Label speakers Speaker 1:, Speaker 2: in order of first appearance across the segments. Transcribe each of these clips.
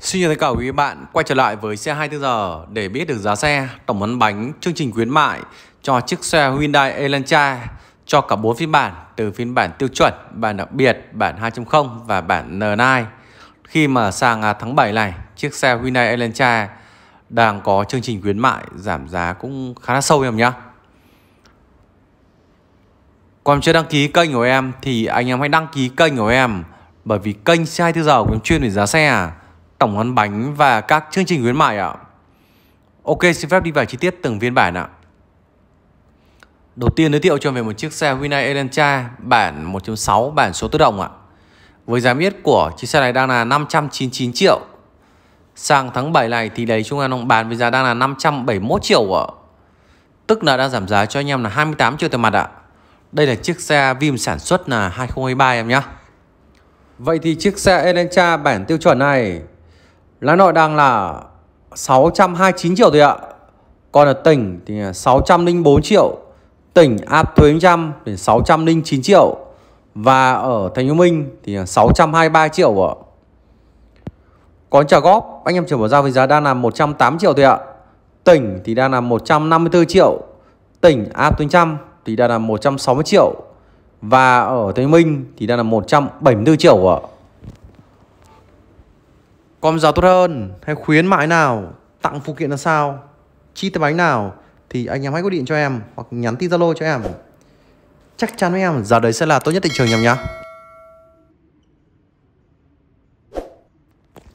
Speaker 1: Xin chào tất cả quý bạn quay trở lại với xe 24 giờ để biết được giá xe, tổng ấn bánh, chương trình khuyến mại cho chiếc xe Hyundai Elantra cho cả 4 phiên bản từ phiên bản tiêu chuẩn, bản đặc biệt, bản 2.0 và bản N9. Khi mà sang tháng 7 này, chiếc xe Hyundai Elantra đang có chương trình khuyến mại giảm giá cũng khá là sâu em nhá. Còn chưa đăng ký kênh của em thì anh em hãy đăng ký kênh của em bởi vì kênh xe 24 giờ của chuyên về giá xe à tổng ăn bánh và các chương trình khuyến mại ạ. Ok, xin phép đi vào chi tiết từng phiên bản ạ. Đầu tiên giới thiệu cho về một chiếc xe Hyundai Elantra bản 1.6 bản số tự động ạ. Với giá miết của chiếc xe này đang là 599 triệu. Sang tháng 7 này thì đấy chúng đang bán với giá đang là 571 triệu ạ. Tức là đang giảm giá cho anh em là 28 triệu tiền mặt ạ. Đây là chiếc xe Vim sản xuất là 2023 em nhé. Vậy thì chiếc xe Elantra bản tiêu chuẩn này Lãi nội đang là 629 triệu thôi ạ. Còn ở tỉnh thì 604 triệu, Tỉnh áp thuế 100 thì 609 triệu Và ở Thành phố Minh thì 623 triệu ạ. Còn trả góp, anh em chuyển bỏ ra với giá đang là 108 triệu thôi ạ. Tỉnh thì đang là 154 triệu, Tỉnh áp thuế 100 thì đang là 160 triệu Và ở Thành phố Minh thì đang là 174 triệu ạ còn giá tốt hơn hay khuyến mãi nào, Tặng phụ kiện là sao, Chi tiết bánh nào, Thì anh em hãy gọi điện cho em Hoặc nhắn tin Zalo cho em. Chắc chắn với em giá đấy sẽ là tốt nhất thị trường nhầm nhá.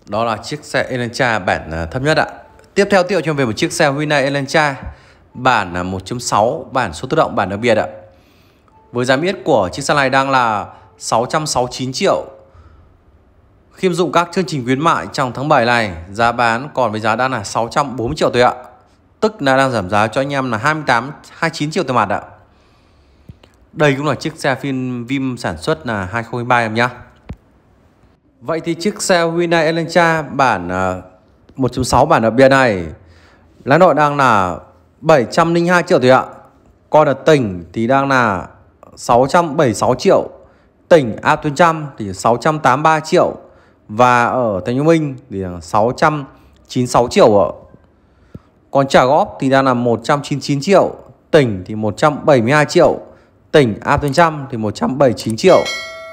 Speaker 1: Đó là chiếc xe Elantra bản à, thấp nhất ạ. Tiếp theo tiệu cho về một chiếc xe Hyundai Elantra, Bản à, 1.6 Bản số tự động, bản đặc biệt ạ. Với giá miết của chiếc xe này đang là 669 triệu. Khiêm dụng các chương trình khuyến mại trong tháng 7 này, giá bán còn với giá đang là 640 triệu thôi ạ. Tức là đang giảm giá cho anh em là 28 29 triệu tiền mặt ạ. Đây cũng là chiếc xe phim Vim sản xuất là 2023 em nhá. Vậy thì chiếc xe Hyundai Elantra bản ờ, 1.6 bản đặc biệt này lá nội đang là 702 triệu thôi ạ. Còn ở tỉnh thì đang là 676 triệu. Tỉnh A Tuyên Trăm thì 683 triệu và ở Thành phố Minh thì là 696 triệu ạ. Còn trả góp thì đang là 199 triệu, tỉnh thì 172 triệu, tỉnh A trăm thì 179 triệu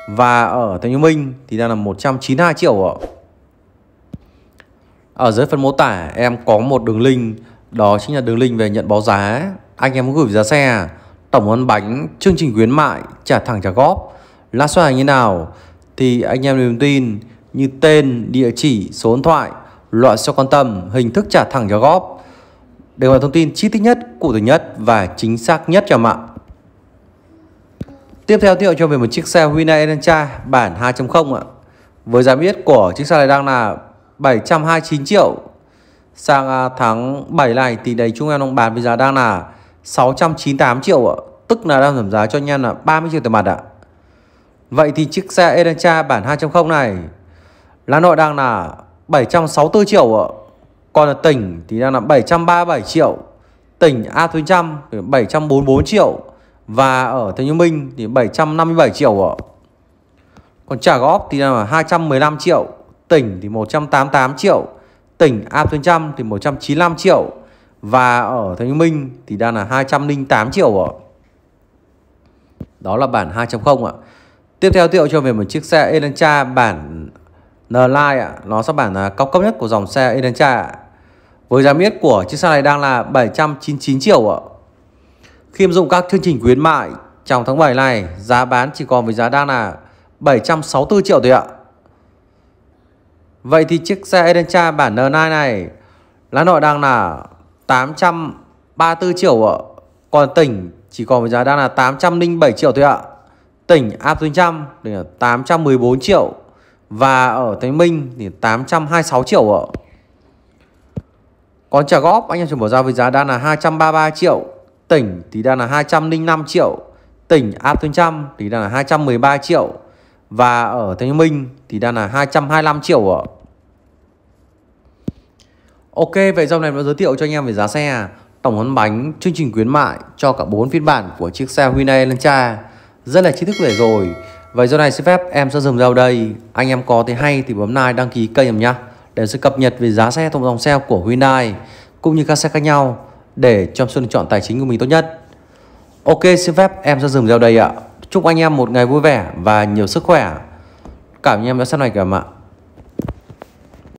Speaker 1: và ở Thành phố Minh thì đang là 192 triệu ạ. Ở dưới phần mô tả em có một đường link đó chính là đường link về nhận báo giá. Anh em muốn gửi giá xe, tổng ấn bánh, chương trình khuyến mại, trả thẳng trả góp, lãi suất như nào thì anh em niềm tin như tên, địa chỉ, số điện thoại, loại xe quan tâm, hình thức trả thẳng cho góp đều là thông tin chi tiết nhất, cụ thể nhất và chính xác nhất cho mạng. Tiếp theo thiệu cho về một chiếc xe Hyundai Elantra bản 2.0 ạ. Với giá biết của chiếc xe này đang là 729 triệu. Sang à, tháng 7 này thì đầy chúng em đang bán với giá đang là 698 triệu ạ. Tức là đang giảm giá cho anh em là 30 triệu tiền mặt ạ. Vậy thì chiếc xe Elantra bản 2.0 này Hà Nội đang là 764 triệu ạ. Còn ở tỉnh thì đang là 737 triệu. Tỉnh A Tuyên Trăm thì 744 triệu. Và ở Thành phố Minh thì 757 triệu ạ. Còn trả góp thì là 215 triệu. Tỉnh thì 188 triệu. Tỉnh A Tuyên Trăm thì 195 triệu. Và ở Thành phố Minh thì đang là 208 triệu ạ. Đó là bản 2.0 ạ. Tiếp theo tiệu cho về một chiếc xe Elantra bản N-Line ạ, nó sắp bản à, cao cấp nhất của dòng xe Elantra ạ. Với giá miết của chiếc xe này đang là 799 triệu ạ. Khi áp dụng các chương trình khuyến mại trong tháng 7 này, giá bán chỉ còn với giá đang là 764 triệu thôi ạ. Vậy thì chiếc xe Elantra bản N9 này lá nội đang là 834 triệu ạ. Còn tỉnh chỉ còn với giá đang là 807 triệu thôi ạ. Tỉnh áp trăm thì là 814 triệu và ở Thành Minh thì 826 triệu ạ. Còn trả góp anh em chuẩn bỏ ra với giá đang là 233 triệu. Tỉnh thì đang là 205 triệu. Tỉnh áp trăm thì đang là 213 triệu. Và ở Thành Minh thì đang là 225 triệu ạ. Ok, vậy dòng này đã giới thiệu cho anh em về giá xe tổng hấn bánh chương trình khuyến mại cho cả 4 phiên bản của chiếc xe Hyundai Elantra. Rất là chi thức về rồi. Vậy giờ này xin phép em sẽ dừng vào đây Anh em có thấy hay thì bấm like đăng ký kênh em nhé để sự cập nhật về giá xe thuộc dòng xe của Hyundai cũng như các xe khác nhau để cho sự lựa chọn tài chính của mình tốt nhất. Ok, xin phép em sẽ dừng video đây ạ. Chúc anh em một ngày vui vẻ và nhiều sức khỏe. Cảm ơn em đã xem này cả ạ.